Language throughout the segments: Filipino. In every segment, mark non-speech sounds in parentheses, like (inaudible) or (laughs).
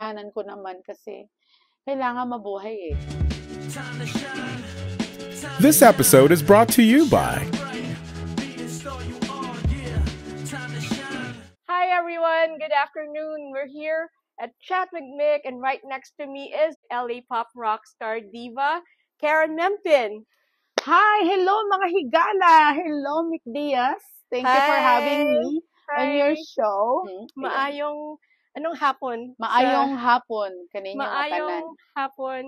Kayanan ko naman kasi kailangan mabuhay eh. This episode is brought to you by Hi everyone, good afternoon. We're here at Chat with Mick, and right next to me is LA pop rock star diva Karen Mempin. Hi! Hello mga higala! Hello, Mick Diaz. Thank you for Hi. having me on your Hi. show. Maayong anong hapon? Maayong Sa, hapon kaninyong tanan. maayong hapon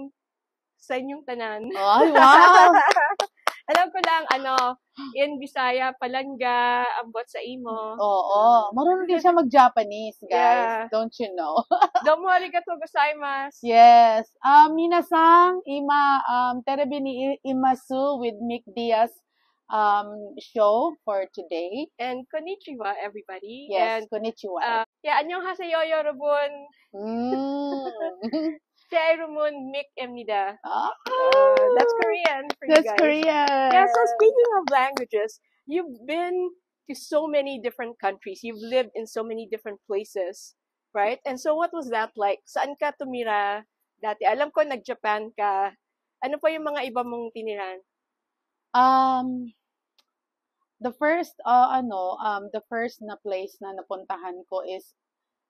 sa inyong tanan. Ay, (laughs) wow! Alam ko lang ano, in Bisaya, Palangga, ambot sa imo. Oo. Marunong din siya mag-Japanese, Yeah. guys. Don't you know? (laughs) Domo arigatou gozaimasu. yes. Um, minasang, ima, um, terebi ni imasu with Mick Diaz um, show for today. And konnichiwa everybody. Yes, And konnichiwa. uh, yeah, 안녕하세요 여러분. mm. (laughs) Jairumun Mick Emnida. ah, Uh, that's Korean for you That's guys. Korean. Yeah, so speaking of languages, you've been to so many different countries. You've lived in so many different places, right? And so what was that like? Saan ka tumira dati? Alam ko nag-Japan ka. Ano pa yung mga iba mong tiniran? Um, the first, uh, ano, um, the first na place na napuntahan ko is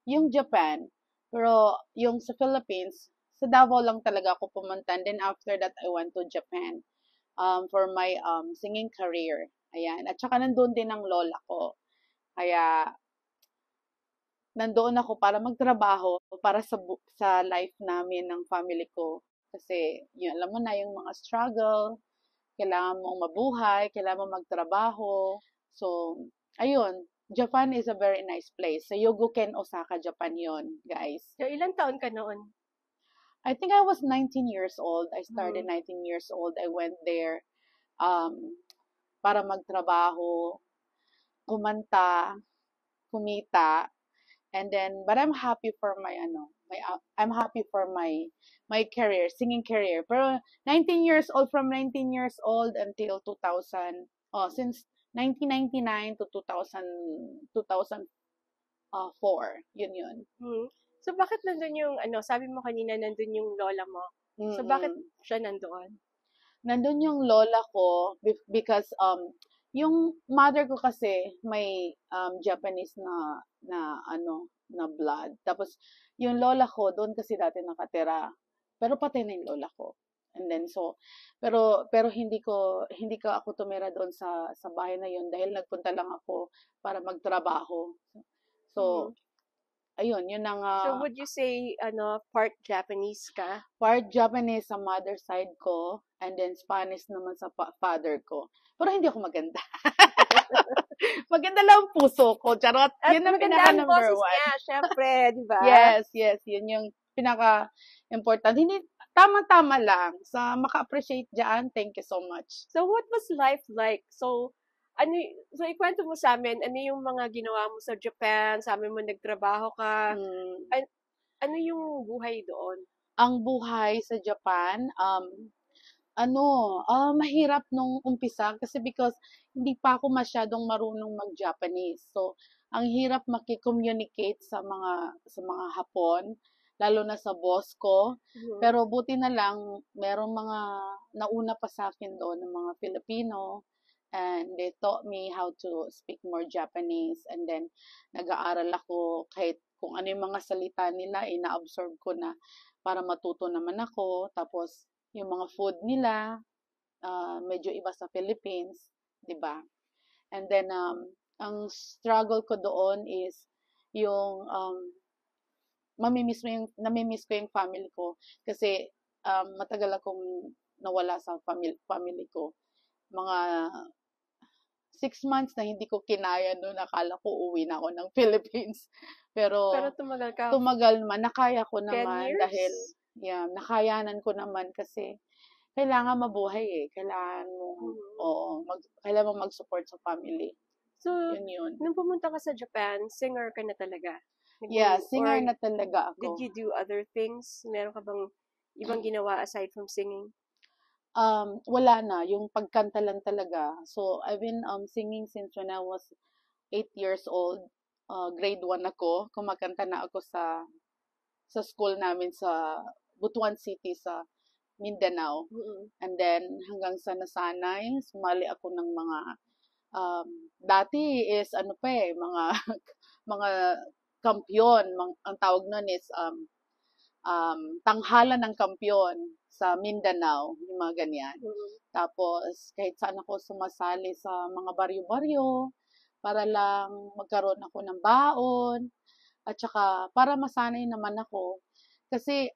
yung Japan. Pero yung sa Philippines, sa Davao lang talaga ako pumunta. And then after that, I went to Japan um, for my um, singing career. Ayan. At saka nandun din ang lola ko. Kaya, nandoon ako para magtrabaho para sa sa life namin ng family ko. Kasi, yun, alam mo na yung mga struggle, kailangan mong mabuhay, kailangan mong magtrabaho. So, ayun, Japan is a very nice place. Sa Yogoken, Osaka, Japan yon guys. So, ilang taon ka noon? I think I was 19 years old. I started Mhm. 19 years old. I went there um, para magtrabaho, kumanta, kumita, and then, but I'm happy for my, ano, my, uh, I'm happy for my, my career, singing career. Pero 19 years old, from 19 years old until 2000, oh, since 1999 to 2000, 2004, yun yun. Hmm. So, bakit nandun yung, ano, sabi mo kanina, nandun yung lola mo. So, bakit siya nandoon? nandun yung lola ko be- because um yung mother ko kasi may um Japanese na na ano na blood tapos yung lola ko doon kasi dati nakatira pero patay na yung lola ko and then so pero pero hindi ko hindi ko ako tumira doon sa sa bahay na yun dahil nagpunta lang ako para magtrabaho so ayun yun ang Mm-hmm. So, ah, would you say, ano, part Japanese ka? part Japanese sa mother side ko, and then Spanish naman sa pa- father ko. Pero hindi ako maganda. (laughs) maganda lang ang puso ko. Charot. At yun ang pinaka number one. niya, syempre, (laughs) di ba? Yes, yes. Yun yung pinaka important. Hindi, tama-tama lang. Sa maka-appreciate dyan, thank you so much. So, what was life like? So, ano, so ikwento mo sa amin, ano yung mga ginawa mo sa Japan? Sabi mo, nagtrabaho ka. Mm. Ano yung buhay doon? ang buhay sa Japan, um, ano, ah, mahirap nung umpisa kasi because hindi pa ako masyadong marunong mag-Japanese. So, ang hirap makicommunicate sa mga sa mga Hapon, lalo na sa boss ko. Mhm. Pero buti na lang, merong mga nauna pa sa akin doon ng mga Filipino and they taught me how to speak more Japanese and then nag-aaral ako kahit kung ano yung mga salita nila, ina-absorb ko na para matuto naman ako. Tapos, yung mga food nila, ah, medyo iba sa Philippines, di ba? And then, um, ang struggle ko doon is yung um, mamimiss mo yung, namimiss ko yung family ko. Kasi um, matagal akong nawala sa family, family ko. Mga six months na hindi ko kinaya noon. Akala ko uwi na ako ng (laughs) Philippines. Pero, Pero tumagal ka. tumagal naman. Nakaya ko 10 naman years? dahil yeah, nakayanan ko naman kasi kailangan mabuhay eh. Kailangan mo, Mhm. oo, mag, kailangan mo mag-support sa family. So, Yun yun. nung pumunta ka sa Japan, singer ka na talaga? Nag- Yeah, singer na talaga Did ako. you do other things? Meron ka bang ibang (clears throat) ginawa aside from singing? um, wala na, yung pagkanta lang talaga. So, I've been um, singing since when I was 8 years old. Uh, grade 1 ako. Kumakanta na ako sa sa school namin sa Butuan City sa Mindanao. Mm-mm. And then, hanggang sa nasanay, sumali ako ng mga, um, dati is, ano pa eh, mga, (laughs) mga kampyon. Mang, ang tawag nun is, um, um, tanghala ng kampyon sa Mindanao, yung mga ganyan. Mm-mm. Tapos, kahit saan ako sumasali sa mga baryo-baryo, para lang magkaroon ako ng baon, at saka para masanay naman ako. Kasi,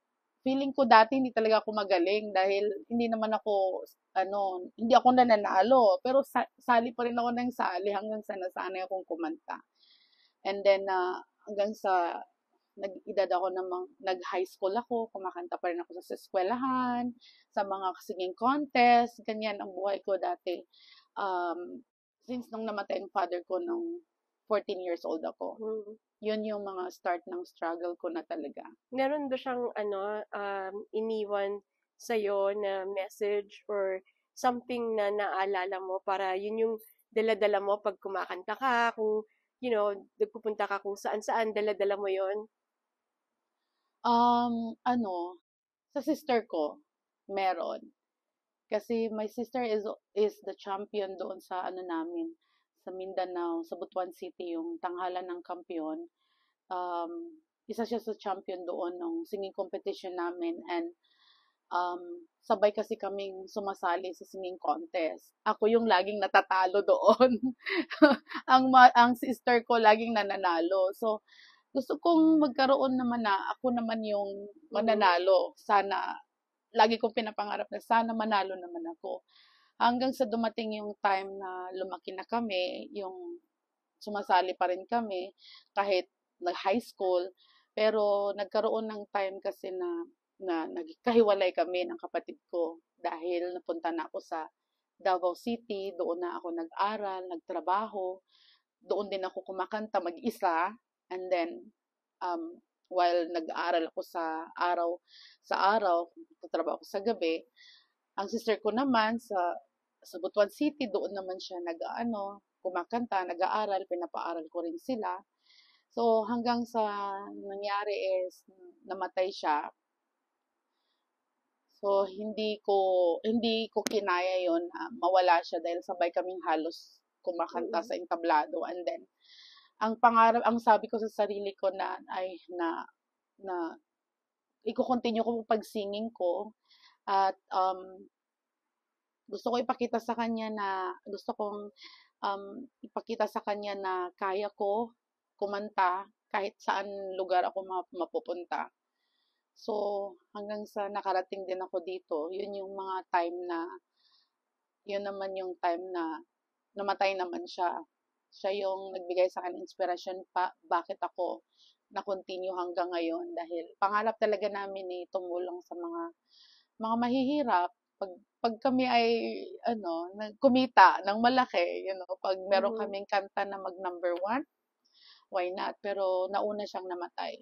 feeling ko dati hindi talaga ako magaling dahil hindi naman ako, ano, hindi ako nananalo. Pero sa, sali pa rin ako ng sali hanggang sa nasanay akong kumanta. And then, uh, hanggang sa nag-edad ako ng nag-high school ako, kumakanta pa rin ako sa eskwelahan, sa mga singing contest, ganyan ang buhay ko dati. Um, since nung namatay ang father ko nung 14 years old ako. Mm. Yun yung mga start ng struggle ko na talaga. Meron ba siyang ano, um, iniwan sa'yo na message or something na naalala mo para yun yung dala-dala mo pag kumakanta ka, kung, you know, nagpupunta ka kung saan-saan, dala-dala mo yon Um, ano, sa sister ko, meron. Kasi my sister is is the champion doon sa ano namin, sa Mindanao, sa Butuan City, yung tanghalan ng kampiyon. Um, isa siya sa champion doon ng singing competition namin and um, sabay kasi kaming sumasali sa singing contest. Ako yung laging natatalo doon. (laughs) ang ma- ang sister ko laging nananalo. So gusto kong magkaroon naman na ako naman yung mananalo. Sana lagi kong pinapangarap na sana manalo naman ako. Hanggang sa dumating yung time na lumaki na kami, yung sumasali pa rin kami kahit nag-high school. Pero nagkaroon ng time kasi na na nagkahiwalay kami ng kapatid ko. Dahil napunta na ako sa Davao City, doon na ako nag-aral, nagtrabaho, doon din ako kumakanta mag-isa, and then um, while nag-aaral ako sa araw, sa araw, nagtatrabaho ako sa gabi, ang sister ko naman sa sa Butuan City, doon naman siya nag-ano, kumakanta, nag-aaral, pinapaaral ko rin sila. So hanggang sa nangyari is namatay siya. So hindi ko hindi ko kinaya 'yon na mawala siya dahil sabay kaming halos kumakanta Mm. sa entablado and then ang pangarap ang sabi ko sa sarili ko na ay na na iko-continue ko yung pag-singing ko at um, gusto ko ipakita sa kanya na gusto kong um, ipakita sa kanya na kaya ko kumanta kahit saan lugar ako ma- mapupunta. So, hanggang sa nakarating din ako dito, yun yung mga time na, yun naman yung time na namatay naman siya. Siya yung nagbigay sa akin inspiration pa, bakit ako na-continue hanggang ngayon dahil pangarap talaga namin ni tumulong sa mga mga mahihirap pag pag kami ay ano kumita ng malaki you know pag meron Mhm. kaming kanta na mag number one why not pero nauna siyang namatay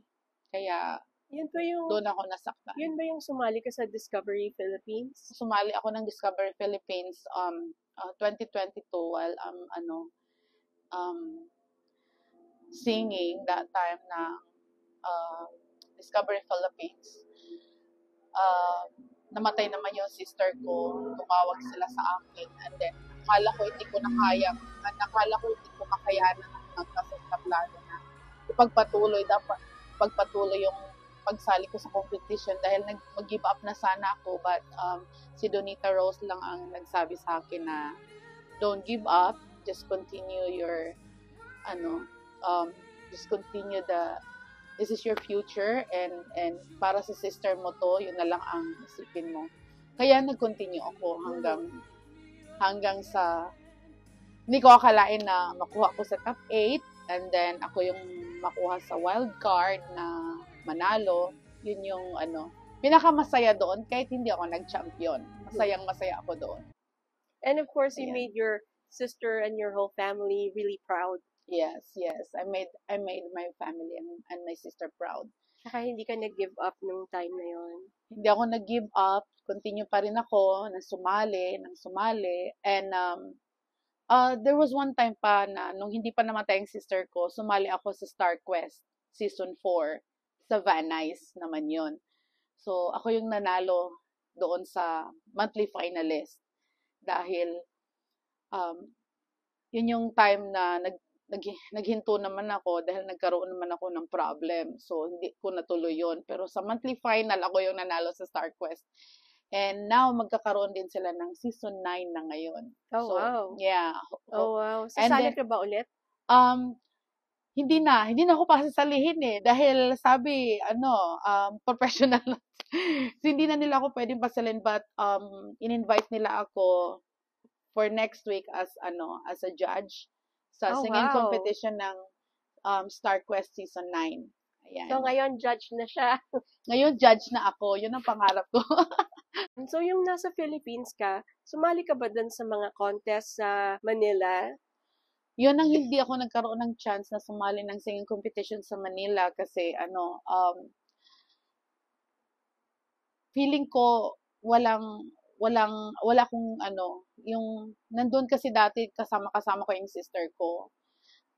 kaya Yun ba yung, doon ako nasaktan yun ba yung sumali ka sa Discovery Philippines? sumali ako ng Discovery Philippines um uh, 2022 while um ano um singing that time na uh, Discovery Philippines uh, namatay naman yung sister ko tumawag sila sa akin and then akala ko hindi ko na kaya akala ko hindi ko makayanan ng magkasentablado na ipagpatuloy dapat pagpatuloy yung pagsali ko sa competition dahil nag mag-give up na sana ako but um, si Donita Rose lang ang nagsabi sa akin na don't give up just continue your ano um, just continue the this is your future and and para sa sister mo to yun na lang ang isipin mo kaya nag-continue ako hanggang hanggang sa hindi ko akalain na makuha ko sa top 8 and then ako yung makuha sa wild card na manalo yun yung ano pinakamasaya doon kahit hindi ako nag-champion masayang masaya ako doon And of course, you Ayan. made your sister and your whole family really proud. Yes yes I made I made my family and, and my sister proud Saka hindi ka nag-give up nung time na yon. hindi ako nag-give up. Continue pa rin ako na sumali, nang sumali. And um, uh, there was one time pa na nung hindi pa namatay ang sister ko, sumali ako sa Star Quest Season 4 sa Van Nuys naman yon. So, ako yung nanalo doon sa monthly finalist dahil um, yun yung time na nag, nag, naghinto naman ako dahil nagkaroon naman ako ng problem. So, hindi ko natuloy yun. Pero sa monthly final, ako yung nanalo sa Star Quest. And now, magkakaroon din sila ng season 9 na ngayon. Oh, so, wow. Yeah. Oh, wow. Sasali ka ba ulit? Um, hindi na, hindi na ako pasasalihin eh. Dahil sabi, ano, um, (laughs) professional. so, hindi na nila ako pwedeng pasalin but um, in-invite nila ako for next week as, ano, as a judge sa Oh, singing wow. competition ng um, Star Quest Season 9. Ayan. So, ngayon, judge na siya. (laughs) Ngayon, judge na ako. Yun ang pangarap ko. (laughs) So, yung nasa Philippines ka, sumali ka ba dun sa mga contest sa Manila? yun ang hindi ako nagkaroon ng chance na sumali ng singing competition sa Manila kasi ano um feeling ko walang walang wala akong ano yung nandun kasi dati kasama-kasama ko yung sister ko.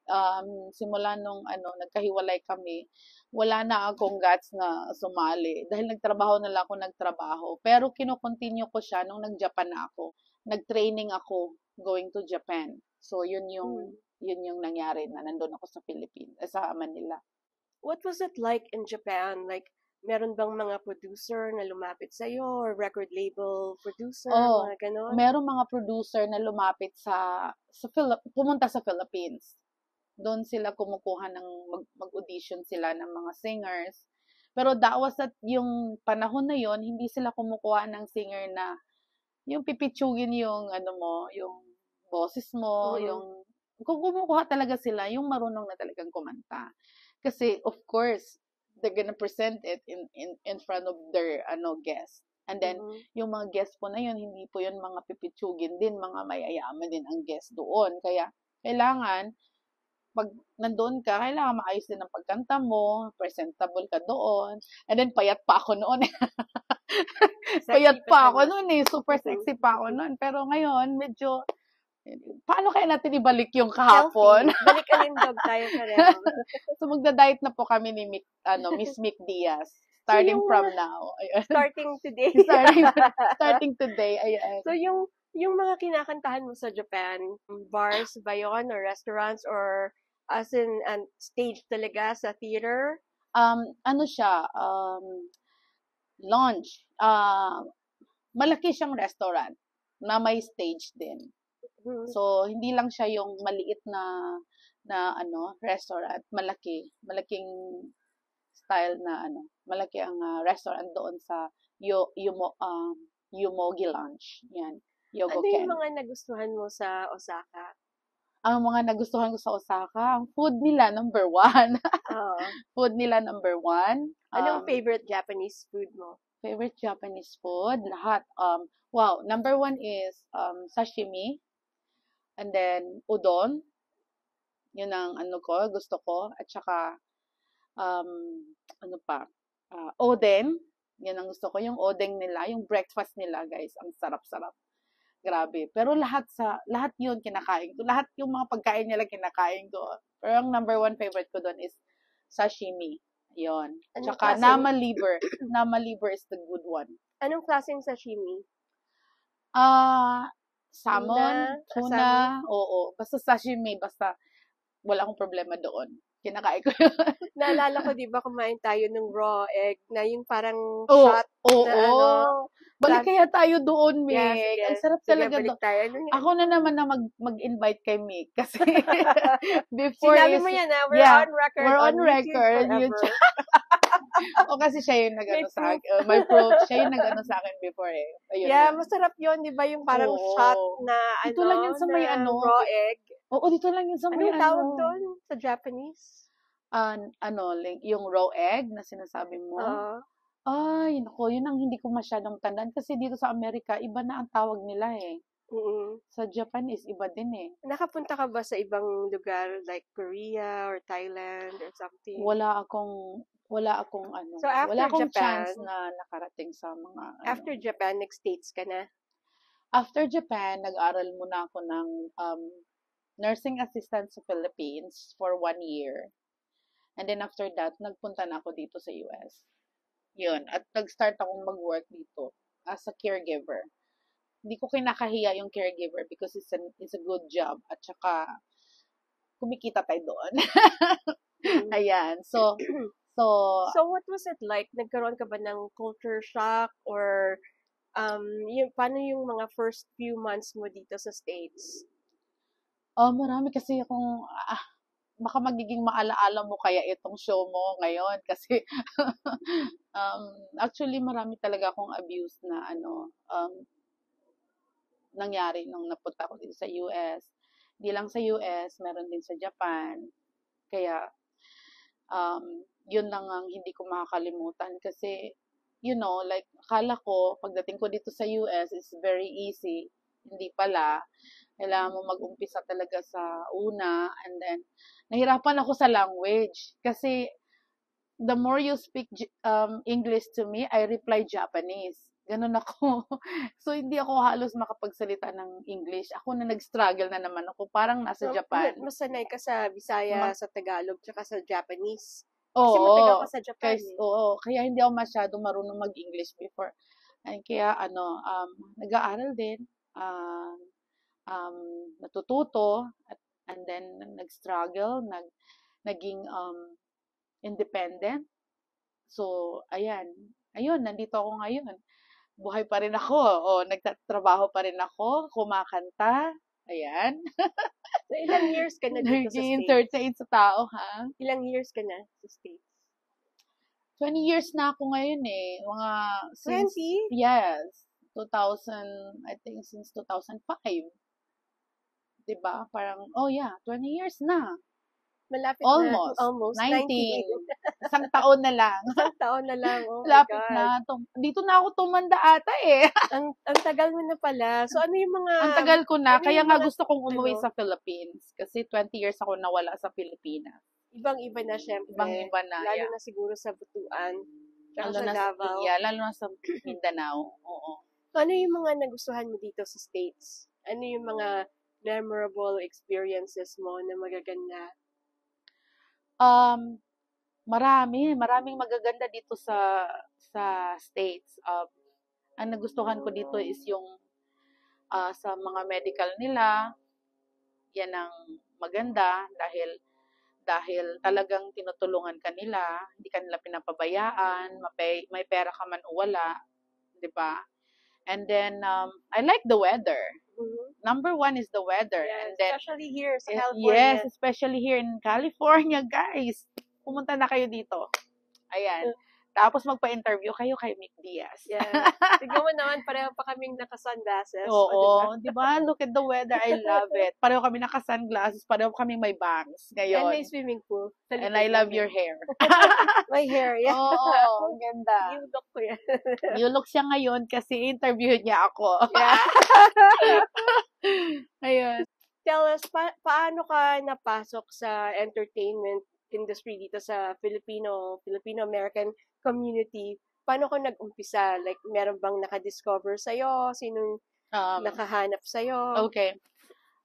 Um simula nung ano nagkahiwalay kami wala na akong guts na sumali. Dahil nagtrabaho na lang ako nagtrabaho. Pero kino-continue ko siya nung nag-Japan na ako. Nag-training ako going to Japan. So yun yung yun yung nangyari na nandun ako sa Philippines, eh, sa Manila. What was it like in Japan? Like, meron bang mga producer na lumapit sa'yo or record label producer, Oh, mga ganon? Merong mga producer na lumapit sa, sa Philip, pumunta sa Philippines. Doon sila kumukuha ng mag, mag-audition sila ng mga singers. Pero that was at yung panahon na yon hindi sila kumukuha ng singer na yung pipitsugin yung ano mo, yung boses mo, Mhm. yung kung kumukuha talaga sila, yung marunong na talagang kumanta. Kasi of course, they're gonna present it in in in front of their ano guests. And then Mhm. yung mga guest po na yun, hindi po yun mga pipitsugin din, mga mayayaman din ang guest doon. Kaya, kailangan, pag nandoon ka, kailangan maayos din ang pagkanta mo, presentable ka doon. And then, payat pa ako noon. (laughs) Payat pa ako noon eh. Super Mhm. sexy pa ako noon. Pero ngayon, medyo, paano kaya natin ibalik yung kahapon? Balik alindog tayo pareho. (laughs) so, magda-diet na po kami ni Mick, ano, Miss Mick Diaz. Starting yung- from now. Ayun. Starting today. (laughs) starting, starting (laughs) today. Ayun. so, yung yung mga kinakantahan mo sa Japan, bars ba yun, or restaurants, or as in an stage talaga sa theater? um, ano siya, um, launch. Uh, malaki siyang restaurant na may stage din. Mhm. So, hindi lang siya yung maliit na na ano, restaurant, malaki, malaking style na ano, malaki ang ah, restaurant doon sa Yo Yumo um Yumogi Lounge. Yan. Ano yung Yogoken. mga nagustuhan mo sa Osaka? Ang mga nagustuhan ko sa Osaka, ang food nila number one. (laughs) Oo. food nila number one. Um, Anong favorite Japanese food mo? favorite Japanese food, lahat. Um, wow, number one is um, sashimi. And then, udon. Yun ang ano ko, gusto ko. At saka, um, ano pa, ah, oden. Yan ang gusto ko. Yung odeng nila, yung breakfast nila, guys. Ang sarap-sarap. Grabe. Pero lahat sa, lahat yun kinakain ko. Lahat yung mga pagkain nila kinakain ko. Pero ang number one favorite ko doon is sashimi. Yun. Anong Tsaka klaseng- nama liver. nama liver is the good one. Anong klaseng sashimi? Ah, salmon, Tuna, tuna, oo. Basta sashimi, basta wala akong problema doon. Kinakain ko (laughs) yun. Naalala ko, di ba, kumain tayo ng raw egg na yung parang Oo, shot oo. na ano. Balik kaya tayo doon, Mick. Yes, Ang yes. sarap Sige, talaga doon. tayo. Ano? Ako na naman na mag, mag-invite kay Mick. Kasi (laughs) before Sinabi mo yan, ha? We're Yeah, on record. we're on YouTube record, forever. YouTube. (laughs) o kasi siya yung nag-ano sa akin. uh, may proof. Siya yung nag-ano sa akin before eh. Ayun yeah, yun. masarap yun, di ba? Yung parang Oo. shot na ano, Ito lang yun sa may ano. raw egg. Oo, dito lang yun sa may tawag ano. doon sa Japanese? an- ano, like, yung raw egg na sinasabi mo. Oo. Ay, nako, yun ang hindi ko masyadong tandaan. Kasi dito sa Amerika, iba na ang tawag nila eh. Mm-mm. Sa Japan is iba din eh. Nakapunta ka ba sa ibang lugar like Korea or Thailand or something? Wala akong, wala akong ano, So, after wala akong Japan- chance na nakarating sa mga, ano. After Japan, nag-States ka na? After Japan, nag-aral muna ako ng um, nursing assistant sa Philippines for one year. And then after that, nagpunta na ako dito sa US. Yun. At nag-start akong mag-work dito as a caregiver. Hindi ko kinakahiya yung caregiver because it's a, it's a good job. At saka, kumikita tayo doon. (laughs) Ayan. So, (clears throat) so, So, what was it like? Nagkaroon ka ba ng culture shock or um, yung, paano yung mga first few months mo dito sa States? oh, marami kasi akong, ah, baka magiging maalaala mo kaya itong show mo ngayon (laughs) kasi um, actually marami talaga akong abuse na ano um, nangyari nung napunta ako dito sa US. Di lang sa US, meron din sa Japan. Kaya um, yun lang ang hindi ko makakalimutan kasi you know, like akala ko pagdating ko dito sa US is very easy. Hindi pala. Kailangan mo mag-umpisa talaga sa una and then nahirapan ako sa language kasi the more you speak um, English to me, I reply Japanese. Ganun ako. (laughs) so, hindi ako halos makapagsalita ng English. Ako na nag-struggle na naman ako. Parang nasa So, Japan. ma- Masanay ka sa Bisaya, Ma- sa Tagalog, tsaka sa Japanese. Kasi matagal Oo. ka sa Japan. Kaya, eh. oo. Kaya hindi ako masyadong marunong mag-English before. And kaya, ano, um, nag-aaral din. Um, um, natututo. At, and then, nag-struggle. Nag, naging um, independent. So, ayan. Ayun, nandito ako ngayon. Buhay pa rin ako. O, nagtatrabaho pa rin ako. Kumakanta. Ayan. So, ilang years ka na dito sa States? Nag-entertain sa tao, ha? Ilang years ka na sa States? 20 years na ako ngayon eh. Mga since 20? yes, 2000 I think since 2005. 'Di ba? Parang oh yeah, 20 years na. Malapit Almost. na. Almost. 19. 19. (laughs) Isang taon na lang. Isang taon na lang. Oh my Lapit God. na. Tum- dito na ako tumanda ata eh. (laughs) Ang, ang tagal mo na pala. So, ano yung mga... Ang tagal ko na. ano Kaya nga mga- gusto kong umuwi ano? sa Philippines. Kasi 20 years ako nawala sa Pilipinas. Ibang-iba na, syempre. Ibang-iba na. Lalo yeah. na siguro sa Butuan. Lalo sa na sa, Davao. yeah, lalo na sa (clears throat) Mindanao. Oo. So, ano yung mga nagustuhan mo dito sa States? Ano yung mga memorable experiences mo na magaganda? Um, marami, maraming magaganda dito sa sa States. Um, ang nagustuhan ko dito is yung ah, sa mga medical nila, yan ang maganda dahil dahil talagang tinutulungan ka nila, hindi ka nila pinapabayaan, mapay, may pera ka man o wala, 'di ba? And then um, I like the weather. Number one is the weather, Yes, and then especially here sa Eh, California. Yes, especially here in California, guys. Pumunta na kayo dito. Ayan. Tapos magpa-interview kayo kay Mick Diaz. Yeah. (laughs) Tignan mo naman, pareho pa kaming naka-sunglasses. Oo, di ba? Look at the weather. I love it. (laughs) Pareho kami naka-sunglasses. Pareho kami may bangs And ngayon. may swimming pool. And I love your hair. (laughs) My hair, yeah. Oo, ang ganda. Yung look ko yan. You look siya ngayon kasi interview niya ako. yeah. Ayun. Tell us, pa- paano ka napasok sa entertainment industry dito sa Filipino, Filipino-American community? Paano ka nag-umpisa? Like, meron bang nakadiscover sa'yo? Sinong Um, nakahanap sa'yo? Okay.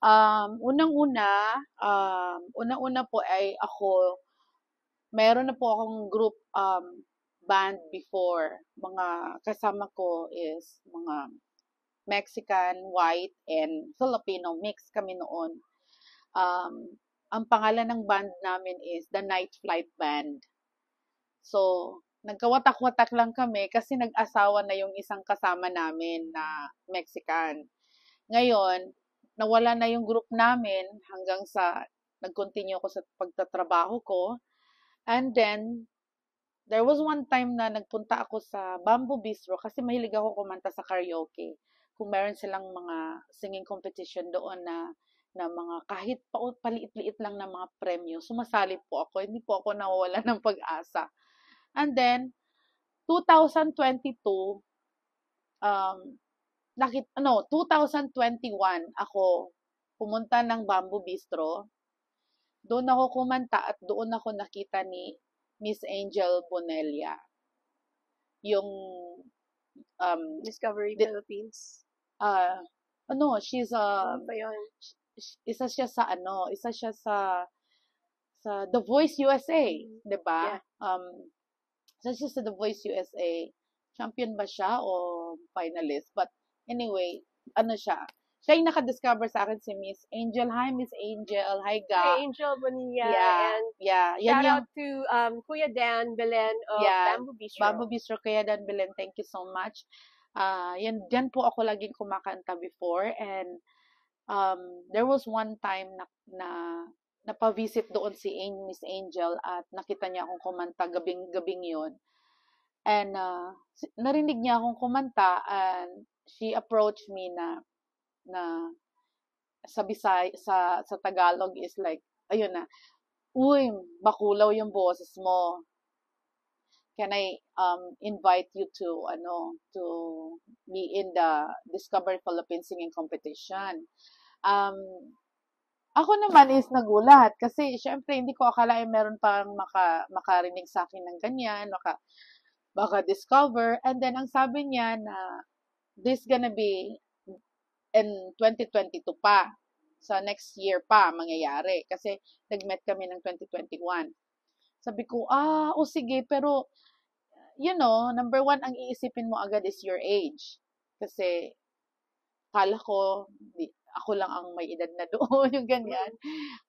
Um, unang-una, um, unang-una po ay ako, meron na po akong group um, band before. Mga kasama ko is mga Mexican, white, and Filipino. Mix kami noon. Um, ang pangalan ng band namin is The Night Flight Band. So, nagkawatak-watak lang kami kasi nag-asawa na yung isang kasama namin na Mexican. Ngayon, nawala na yung group namin hanggang sa nag-continue ako sa pagtatrabaho ko. And then, there was one time na nagpunta ako sa Bamboo Bistro kasi mahilig ako kumanta sa karaoke. Kung meron silang mga singing competition doon na na mga kahit pa, paliit-liit lang na mga premyo, sumasali po ako. Hindi po ako nawawala ng pag-asa. And then, 2022, um, nakit, ano, 2021, ako pumunta ng Bamboo Bistro. Doon ako kumanta at doon ako nakita ni Miss Angel Bonelia. Yung, um, Discovery Di- Philippines. ah, ano, she's a, Ano yun? isa siya sa ano, isa siya sa sa The Voice USA, 'di ba? Yeah. Um so siya sa The Voice USA, champion ba siya o finalist? But anyway, ano siya? Siya yung nakadiscover sa akin si Miss Angel. Hi, Miss Angel. Hi, Ga. Hey, Angel Bonilla yeah, and yeah. Yan shout yung out to um, Kuya Dan Belen of Yeah, Bamboo Bistro. Bamboo Bistro kaya Dan Belen. Thank you so much. Ah, yan diyan po ako laging kumakanta before and um there was one time na na napavisit doon si Miss Angel at nakita niya akong kumanta gabing gabing yon. And si- narinig niya akong kumanta and she approached me na na sa Bisay sa sa Tagalog is like ayun na uy bakulaw yung boses mo can I um invite you to ano to be in the Discover Philippines singing competition um ako naman is nagulat kasi syempre hindi ko akalain meron pang maka, makarinig sa akin ng ganyan maka baka discover. And then ang sabi niya na this gonna be in 2022 pa. Sa next year pa mangyayari kasi nag-met kami ng 2021 sabi ko ah o sige pero you know number one ang iisipin mo agad is your age. Kasi kala ko di, ako lang ang may edad na doon (laughs) yung ganyan.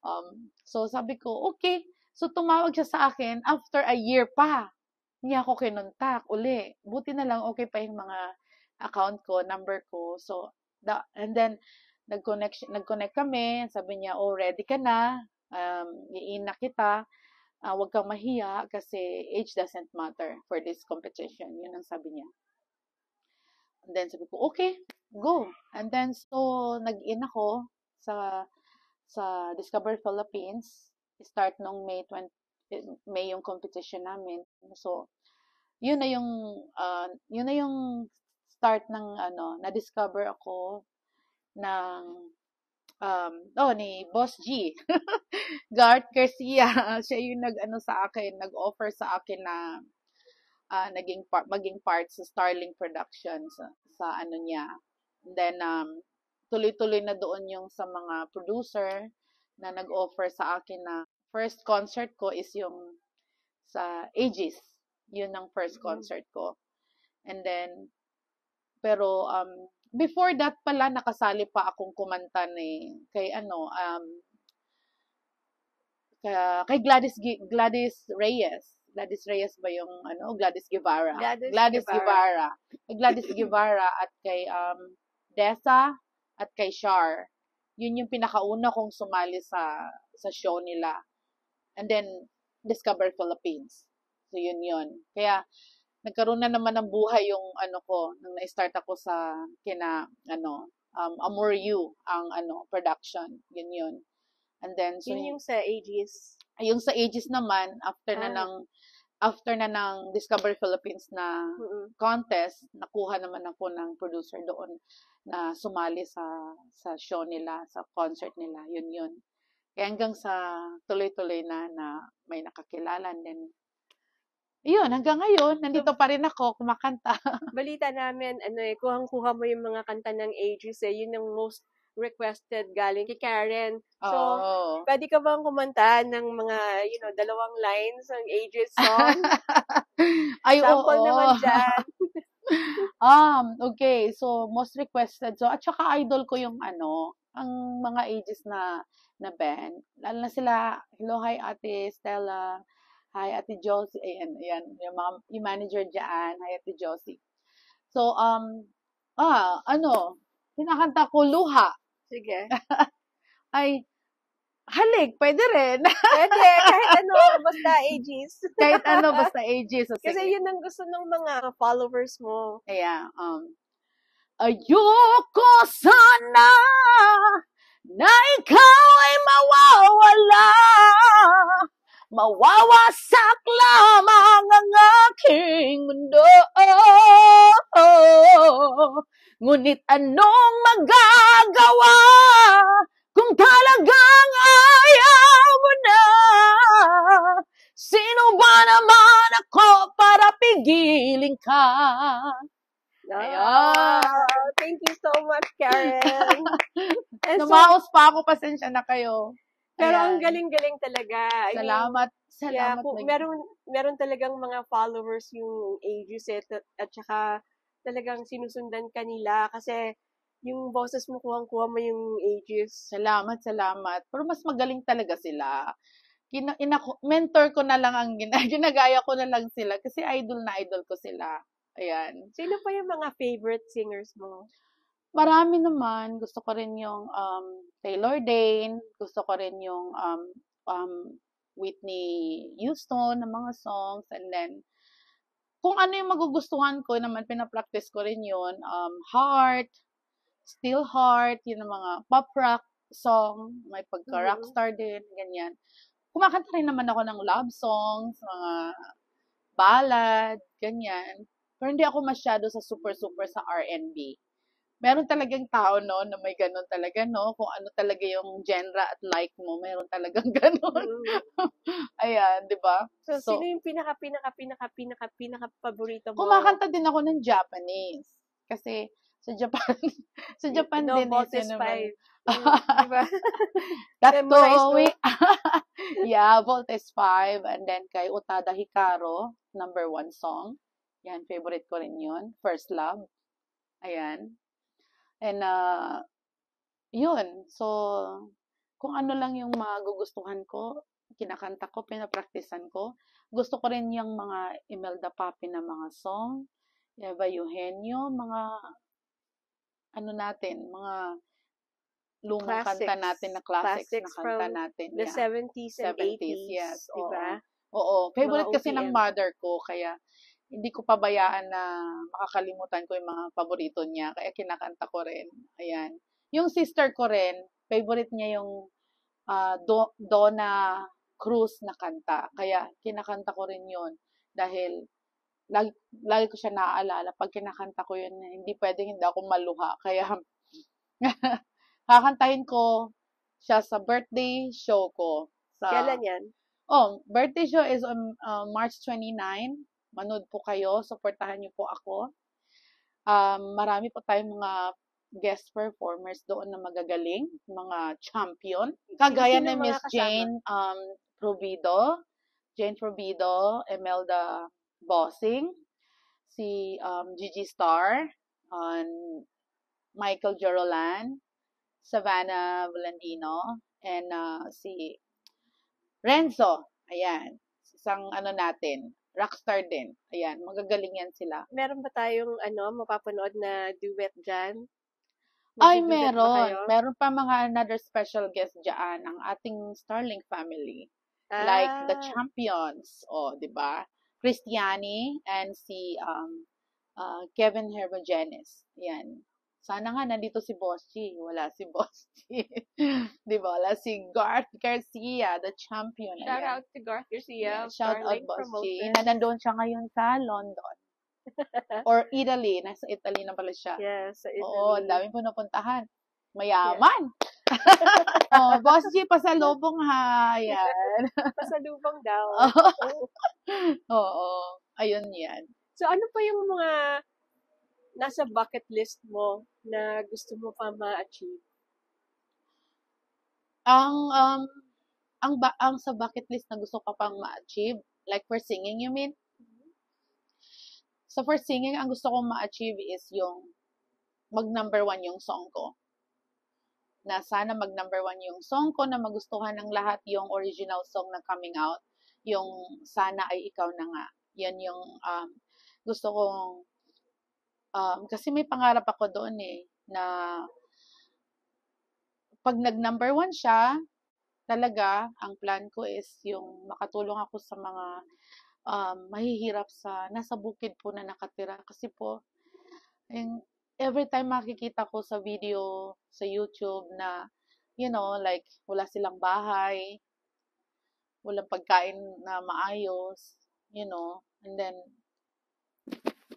Um so sabi ko okay. So tumawag siya sa akin after a year pa hindi ako kinontak uli. Buti na lang okay pa yung mga account ko number ko. So the, and then nag-connect nag-connect kami sabi niya oh ready ka na. Um iina kita. Ah, huwag kang mahiya kasi age doesn't matter for this competition. Yun ang sabi niya. And then sabi ko okay go. And then so nag-in ako sa sa Discover Philippines start nung May 20 May yung competition namin. So yun na yung ah, yun na yung start ng ano na discover ako ng um oh ni Boss G. (laughs) Garth Garcia. (laughs) Siya yung nag-ano sa akin nag-offer sa akin na ah, naging part maging part sa Starling Productions sa, sa ano niya then um tuloy-tuloy na doon yung sa mga producer na nag-offer sa akin na first concert ko is yung sa Aegis yun ang first Mhm. concert ko and then pero um before that pala nakasali pa akong kumanta ni kay ano um kay, kay Gladys Gladys Reyes. Gladys Reyes ba yung ano Gladys Guevara? Gladys Guevara. Guevara. Kay Gladys (coughs) Guevara at kay um Dessa at kay Shar. Yun yung pinakauna kong sumali sa sa show nila. And then Discover Philippines. So yun yun. Kaya nagkaroon na naman ng buhay yung ano ko nung na-start ako sa kina ano um Amor You ang ano production yun yun and then so Yun yung sa ages. yung sa ages naman after na Ah. ng after na ng Discover Philippines na Mm-mm. contest nakuha naman ako ng producer doon na sumali sa sa show nila sa concert nila yun yun kaya hanggang sa tuloy-tuloy na na may nakakilala and then yun hanggang ngayon nandito pa rin ako kumakanta (laughs) Balita namin, ano eh, kuhang-kuha mo yung mga kanta ng ages eh. Yun yung most requested galing kay Karen. So, Oo. pwede ka bang kumanta ng mga, you know, dalawang lines ng ages song? (laughs) Ay, Sample oo. naman dyan. (laughs) Um, okay. So, most requested. So, at saka idol ko yung ano, ang mga ages na na band. Lalo na sila, hello, hi, ate Stella. Hi, ate Josie. Ayan, ayan. Yung, mga, yung manager dyan. Hi, ate Josie. So, um, ah, ano, kinakanta ko luha. Sige. (laughs) Ay, halik, pwede rin. (laughs) Pwede, kahit ano, basta ages. (laughs) Kahit ano, basta ages. So, Kasi sige. yun ang gusto ng mga followers mo. Ayan, um, Ayoko sana na ikaw ay mawawala. Mawawasak lamang ang aking mundo. Ngunit anong magagawa kung talagang ayaw mo na? Sino ba naman ako para pigilin ka? Ayan. Ah, thank you so much, Karen. (laughs) And so, Numaos pa ako, pasensya na kayo. Pero ang Ayan. galing-galing talaga. I mean, Salamat. Yeah, Salamat. kung Meg. meron meron talagang mga followers yung ages eh, at, at saka talagang sinusundan ka nila kasi yung boses mo kuwang-kuha mo yung ages. Salamat, salamat. Pero mas magaling talaga sila. Gina, inako, mentor ko na lang ang gina, (laughs) ginagaya ko na lang sila kasi idol na idol ko sila. Ayan. Sino pa yung mga favorite singers mo? Marami naman. Gusto ko rin yung um, Taylor Dane. Gusto ko rin yung um, um, Whitney Houston na mga songs. And then, kung ano yung magugustuhan ko naman, pinapractice ko rin yun. Um, Heart, Still Heart, yun ang mga pop rock song. May pagka-rockstar din, ganyan. Kumakanta rin naman ako ng love songs, mga ballad, ganyan. Pero hindi ako masyado sa super-super sa R&B. Meron talagang tao, no, na may ganun talaga, no? Kung ano talaga yung genre at like mo, meron talagang (laughs) ganun. Mm. Ayan, di ba? So, So, sino yung pinaka pinaka pinaka pinaka pinaka paborito mo? Kumakanta din ako ng Japanese. Kasi sa Japan, (laughs) sa Japan no, din Voltes yun naman. 5. diba? We, yeah, Voltes 5. And then kay Utada Hikaru, number one song. Yan, favorite ko rin yun. First Love. Ayan. And, uh, yun. So, kung ano lang yung magugustuhan ko, kinakanta ko, pinapraktisan ko. Gusto ko rin yung mga Imelda Papi na mga song. Eva Eugenio, mga ano natin, mga lumang kanta Classics. natin na classics, Classics na kanta natin. The yeah. 70s and 70s, 80s. yes, Diba? Oo, favorite Mga kasi ng mother ko, kaya hindi ko pabayaan na makakalimutan ko yung mga paborito niya, kaya kinakanta ko rin. Ayan. Yung sister ko rin, favorite niya yung ah, Do- Donna Cruz na kanta, kaya kinakanta ko rin yun dahil lagi, lagi ko siya naaalala pag kinakanta ko yun, hindi pwedeng hindi ako maluha, (laughs) kaya kakantahin ko siya sa birthday show ko. Sa, Kailan yan? Oh, birthday show is on uh, March 29. Manood po kayo. Supportahan niyo po ako. Um, marami po tayong mga guest performers doon na magagaling, mga champion. Kagaya ni Miss? Jane um, Provido, Jane Provido, Emelda Bossing, si um, Gigi Star, um, Michael Jorolan, Savannah Volandino, and uh, si Renzo. Ayan. Isang ano natin, rockstar din. Ayan, magagaling yan sila. Meron ba tayong ano, mapapanood na duet dyan? Ay, meron. Meron pa mga another special guest dyan, ang ating Starling family. Like the Ah, champions. O, di ba? Christiani and si um, uh, Kevin Hermogenes. Yan. Sana nga nandito si Boss G. Wala si (laughs) Boss G. di ba? Wala si Garth Garcia, the champion. Shout Ayan. out to Garth Yeah, Garcia. shout out Boss G. Promotion. Na nandun siya ngayon sa London. (laughs) Or Italy. Nasa Italy na pala siya. Yes, sa Italy. Oo, ang dami po napuntahan. Mayaman. (laughs) oh, Boss G, pasalubong ha. Ayan. (laughs) Pasalubong daw. (laughs) Oo. Oo. Ayun yan. So, ano pa yung mga nasa bucket list mo na gusto mo pa ma-achieve? Ang, um, ang, ba, ang sa bucket list na gusto ko pang ma-achieve, like for singing, you mean? So for singing, ang gusto kong ma-achieve is yung mag number one yung song ko. Na sana mag number one yung song ko na magustuhan ng lahat yung original song na coming out. Yung sana ay ikaw na nga. Yan yung um, gusto kong um, kasi may pangarap ako doon eh na pag nag number one siya, talaga, ang plan ko is yung makatulong ako sa mga um, mahihirap sa, nasa bukid po na nakatira. Kasi po, yung, every time makikita ko sa video sa YouTube na, you know, like, wala silang bahay, walang pagkain na maayos, you know, and then,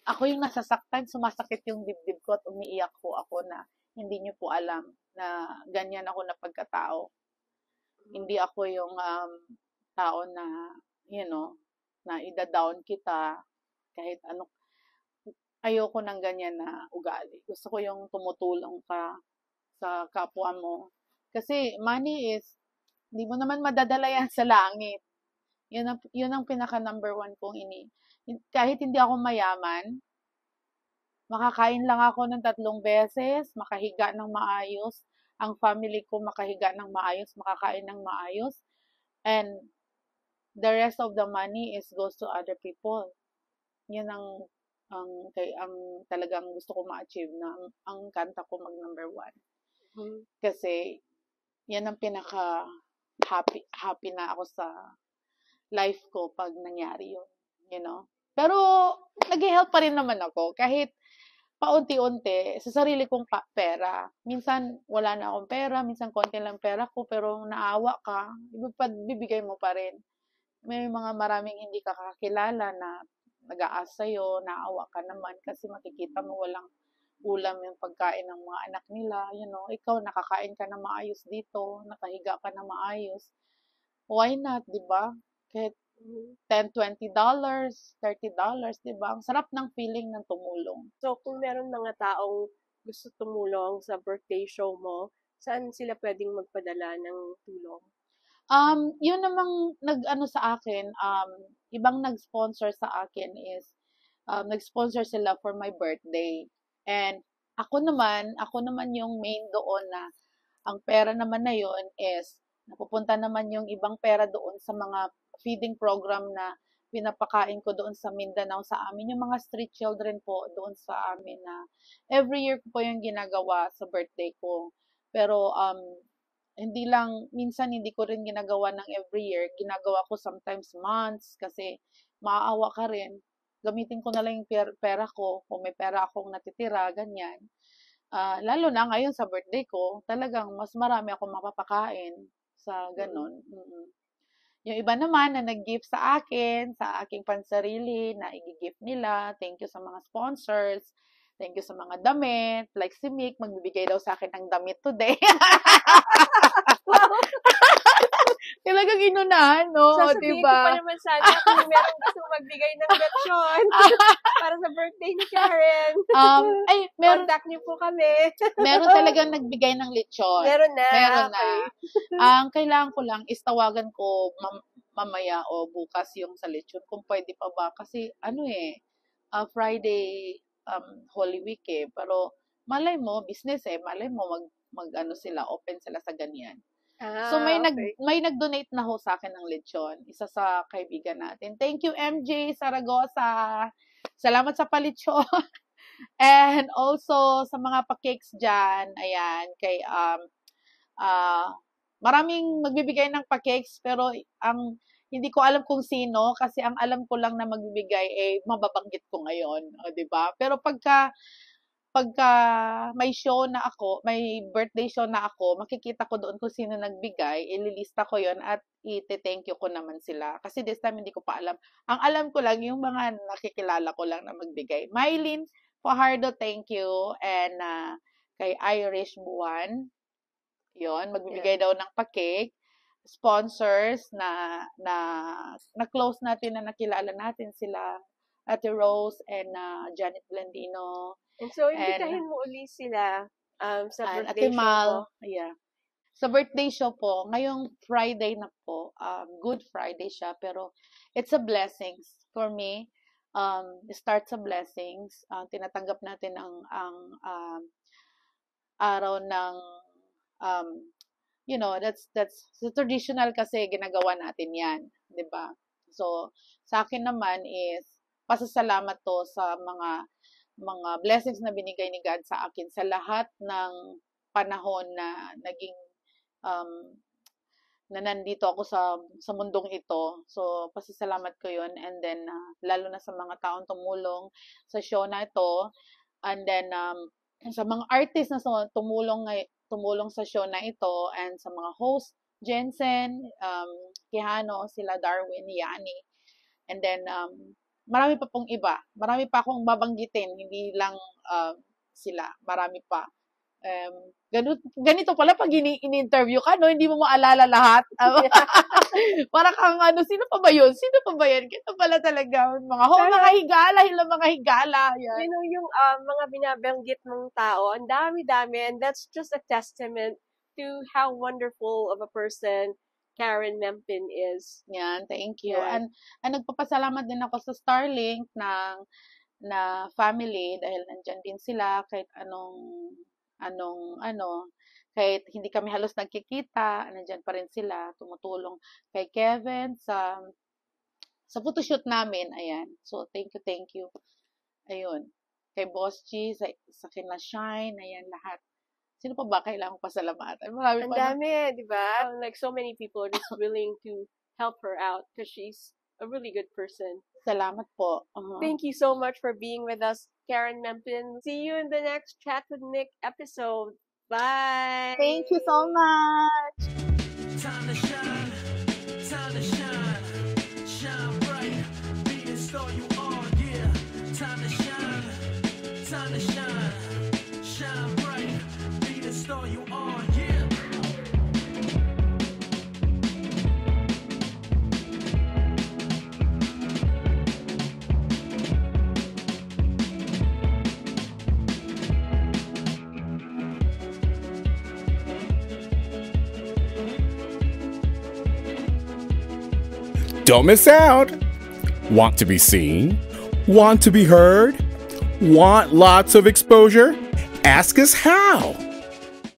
ako yung nasasaktan, sumasakit yung dibdib ko at umiiyak po ako na hindi niyo po alam na ganyan ako na pagkatao. Hindi ako yung um, tao na, you know, na ida-down kita kahit ano. Ayoko ng ganyan na ugali. Gusto ko yung tumutulong ka sa kapwa mo. Kasi money is Hindi mo naman madadala yan sa langit. Yun ang, yun ang pinaka number one kong ini. Kahit hindi ako mayaman, makakain lang ako ng tatlong beses, makahiga ng maayos, ang family ko makahiga ng maayos, makakain ng maayos, and the rest of the money is goes to other people. Yun ang ang kay ang talagang gusto ko ma-achieve na ang, ang kanta ko mag number one. Mhm. Kasi yan ang pinaka happy happy na ako sa life ko pag nangyari yun, you know. Pero nag-help pa rin naman ako kahit paunti-unti sa sarili kong pa- pera. Minsan wala na akong pera, minsan konti lang pera ko pero naawa ka, bibigay mo pa rin. May mga maraming hindi ka kakilala na nag-aas sa'yo, naawa ka naman kasi makikita mo walang ulam yung pagkain ng mga anak nila, you know, ikaw nakakain ka na maayos dito, nakahiga ka na maayos. Why not, 'di ba? Kahit Mhm. 10, 20 dollars, 30 dollars, 'di ba? Ang sarap ng feeling ng tumulong. So, kung meron mga taong gusto tumulong sa birthday show mo, saan sila pwedeng magpadala ng tulong? Um, yun namang nag-ano sa akin, um, ibang nag-sponsor sa akin is, um, nag-sponsor sila for my birthday. And ako naman, ako naman yung main doon na ang pera naman na yun is napupunta naman yung ibang pera doon sa mga feeding program na pinapakain ko doon sa Mindanao sa amin, yung mga street children po doon sa amin na every year ko po yung ginagawa sa birthday ko. Pero um, hindi lang, minsan hindi ko rin ginagawa ng every year. Ginagawa ko sometimes months kasi maaawa ka rin. Gamitin ko na lang yung per- pera ko. Kung may pera akong natitira, ganyan. Ah, lalo na ngayon sa birthday ko, talagang mas marami akong mapapakain sa ganon. Mm-mm. Yung iba naman na nag-gift sa akin, sa aking pansarili, na i-gift nila. Thank you sa mga sponsors. Thank you sa mga damit. Like si Mick, magbibigay daw sa akin ng damit today. (laughs) Talagang inunahan, no? Sasabihin ko diba? pa naman sana kung meron gusto magbigay ng lechon (laughs) para sa birthday ni Karen. Um, ay, meron, Contact niyo po kami. meron talagang nagbigay ng lechon. Meron na. Meron na. okay. Ang kailangan ko lang is tawagan ko mam- mamaya o bukas yung sa lechon kung pwede pa ba. Kasi ano eh, ah, Friday um, Holy Week eh. Pero malay mo, business eh. Malay mo mag, mag ano sila, open sila sa ganyan. Ah, So may nag okay. may nag-donate na ho sa akin ng lechon, isa sa kaibigan natin. Thank you MJ Saragosa. Salamat sa palitsyon. (laughs) And also sa mga pa-cakes diyan, ayan, kay um ah maraming magbibigay ng pa-cakes pero ang hindi ko alam kung sino kasi ang alam ko lang na magbibigay eh mababanggit ko ngayon, o 'di ba? Pero pagka pagka may show na ako, may birthday show na ako, makikita ko doon kung sino nagbigay, ililista ko yon at ite-thank you ko naman sila. Kasi this time hindi ko pa alam. Ang alam ko lang yung mga nakikilala ko lang na magbigay. Mylene Fajardo, thank you. And ah, kay Irish Buwan, yon magbibigay daw ng pa-cake. Sponsors na na na close natin na nakilala natin sila Ate Rose and ah, Janet Blandino And so, and- imbitahin mo uli sila um, sa And birthday Ate show Mal, mo. yeah. Sa birthday show po, ngayong Friday na po, um, Good Friday siya, pero it's a blessings for me. Um, it starts a blessings. Uh, tinatanggap natin ang ang um, araw ng um, you know, that's that's so traditional kasi ginagawa natin 'yan, 'di ba? So, sa akin naman is pasasalamat to sa mga mga blessings na binigay ni God sa akin sa lahat ng panahon na naging um, na nandito ako sa sa mundong ito. So, pasasalamat ko 'yun and then ah, lalo na sa mga taong tumulong sa show na ito and then um, sa mga artist na tumulong ngay- tumulong sa show na ito and sa mga host Jensen, um, Kihano, sila Darwin, Yani. And then um, marami pa pong iba. Marami pa akong babanggitin, hindi lang um, sila, marami pa. Um, ganito, ganito pala pag ini- in-interview ka, no? Hindi mo maalala lahat. (laughs) (laughs) Para kang ano, sino pa ba yun? Sino pa ba yan? Ganito pala talaga. Mga, ho, Pero- mga higala, hila mga higala. Yan. You know, yung um, mga binabanggit mong tao, ang dami-dami, and that's just a testament to how wonderful of a person Karen Mempin is. Yan, thank you. Yeah. And, and nagpapasalamat din ako sa Starlink ng na family dahil nandyan din sila kahit anong anong ano kahit hindi kami halos nagkikita, nandyan pa rin sila, tumutulong kay Kevin sa sa photoshoot namin, ayan. So, thank you, thank you. Ayun. Kay Boss G, sa, sa kina Shine, ayan, lahat. Sino pa ba kailangan ko pasalamatan? Marami Ang pa. na- dami, di ba? (laughs) Like, so many people are just willing to help her out because she's a really good person. Salamat po. Uh-huh. Thank you so much for being with us, Karen Mempin. See you in the next Chat with Nick episode. Bye. Thank you so much. Don't miss out. Want to be seen? Want to be heard? Want lots of exposure? Ask us how.